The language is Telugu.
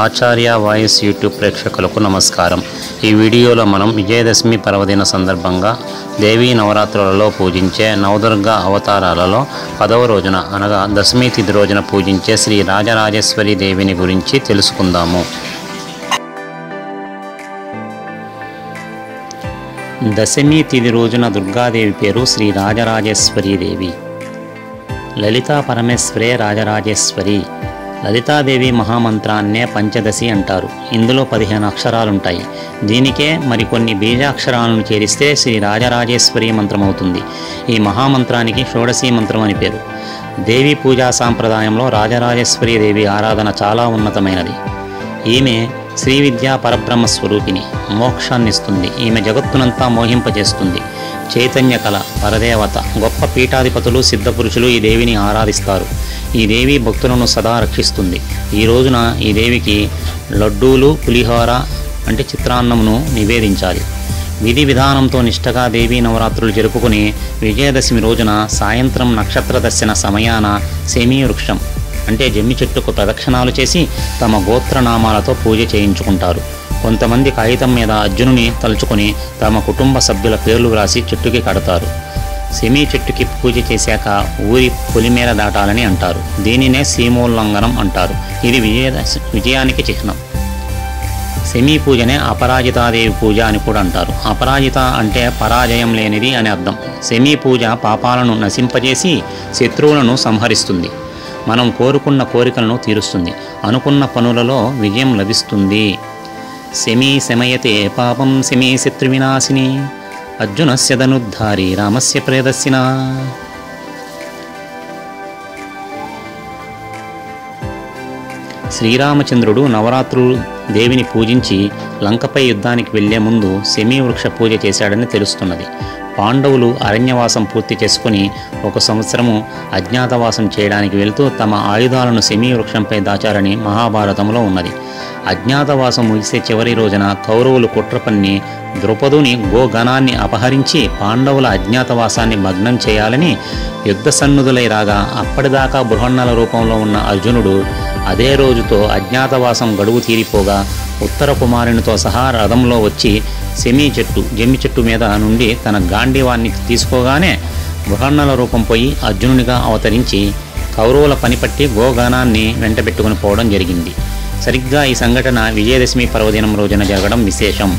ఆచార్య వాయిస్ యూట్యూబ్ ప్రేక్షకులకు నమస్కారం. ఈ వీడియోలో మనం విజయదశమి పర్వదిన సందర్భంగా దేవీ నవరాత్రులలో పూజించే నవదుర్గ అవతారాలలో పదవ రోజున అనగా దశమి తిథి రోజున పూజించే శ్రీ రాజరాజేశ్వరి దేవిని గురించి తెలుసుకుందాము. దశమి తిథి రోజున దుర్గాదేవి పేరు శ్రీ రాజరాజేశ్వరి దేవి. లలితా పరమేశ్వరే రాజరాజేశ్వరి. లలితాదేవి మహామంత్రాన్నే పంచదశి అంటారు. ఇందులో పదిహేను అక్షరాలుంటాయి. దీనికే మరికొన్ని బీజాక్షరాలను చేరిస్తే శ్రీ రాజరాజేశ్వరి మంత్రం అవుతుంది ఈ మహామంత్రానికి షోడశీ మంత్రం అని పేరు. దేవీ పూజా సాంప్రదాయంలో రాజరాజేశ్వరి దేవి ఆరాధన చాలా ఉన్నతమైనది. ఈమె శ్రీ విద్యా పరబ్రహ్మ స్వరూపిణి మోక్షాన్నిస్తుంది. ఈమె జగత్తునంతా మోహింపజేస్తుంది. చైతన్య కళ పరదేవత గొప్ప పీఠాధిపతులు సిద్ధపురుషులు ఈ దేవిని ఆరాధిస్తారు. ఈ దేవి భక్తులను సదా రక్షిస్తుంది. ఈ రోజున ఈ దేవికి లడ్డూలు పులిహోర అంటే చిత్రాన్నమును నివేదించాలి. విధి విధానంతో నిష్టగా దేవీ నవరాత్రులు జరుపుకుని విజయదశమి రోజున సాయంత్రం నక్షత్ర దర్శన సమయాన సెమీ వృక్షం అంటే జమ్మి చెట్టుకు ప్రదక్షిణాలు చేసి తమ గోత్రనామాలతో పూజ చేయించుకుంటారు. కొంతమంది కాగితం మీద అర్జునుని తలుచుకొని తమ కుటుంబ సభ్యుల పేర్లు వ్రాసి చెట్టుకి కడతారు. సెమీ చెట్టుకి పూజ చేశాక ఊరి పొలిమేర దాటాలని అంటారు. దీనినే సీమోల్లంఘనం అంటారు. ఇది విజయ విజయానికి చిహ్నం. సెమీ పూజనే అపరాజితాదేవి పూజ అని కూడా అంటారు. అపరాజిత అంటే పరాజయం లేనిది అని అర్థం. సెమీ పూజ పాపాలను నశింపజేసి శత్రువులను సంహరిస్తుంది. మనం కోరుకున్న కోరికలను తీరుస్తుంది. అనుకున్న పనులలో విజయం లభిస్తుంది. శమీ శమయతే పాపం శమీ శత్రువినాశిని. అర్జునస్య ధనుద్ధారి రామస్య ప్రేదస్సిన. శ్రీరామచంద్రుడు నవరాత్రులు దేవిని పూజించి లంకపై యుద్ధానికి వెళ్ళే ముందు వృక్ష పూజ చేశాడని తెలుస్తున్నది. పాండవులు అరణ్యవాసం పూర్తి చేసుకుని ఒక సంవత్సరము అజ్ఞాతవాసం చేయడానికి వెళ్తూ తమ ఆయుధాలను వృక్షంపై దాచారని మహాభారతంలో ఉన్నది. అజ్ఞాతవాసం ముగిసే చివరి రోజున కౌరవులు కుట్రపన్ని ద్రుపదుని గోగణాన్ని అపహరించి పాండవుల అజ్ఞాతవాసాన్ని భగ్నం చేయాలని యుద్ధ సన్నుదులై రాగా అప్పటిదాకా బృహన్నల రూపంలో ఉన్న అర్జునుడు అదే రోజుతో అజ్ఞాతవాసం గడువు తీరిపోగా ఉత్తర కుమారునితో సహా రథంలో వచ్చి సెమీ చెట్టు జమ్మి చెట్టు మీద నుండి తన గాంధీవాన్ని తీసుకోగానే బృహన్నల రూపం పోయి అర్జునునిగా అవతరించి కౌరవుల పనిపట్టి గోగానాన్ని వెంటబెట్టుకుని పోవడం జరిగింది. సరిగ్గా ఈ సంఘటన విజయదశమి పర్వదినం రోజున జరగడం విశేషం.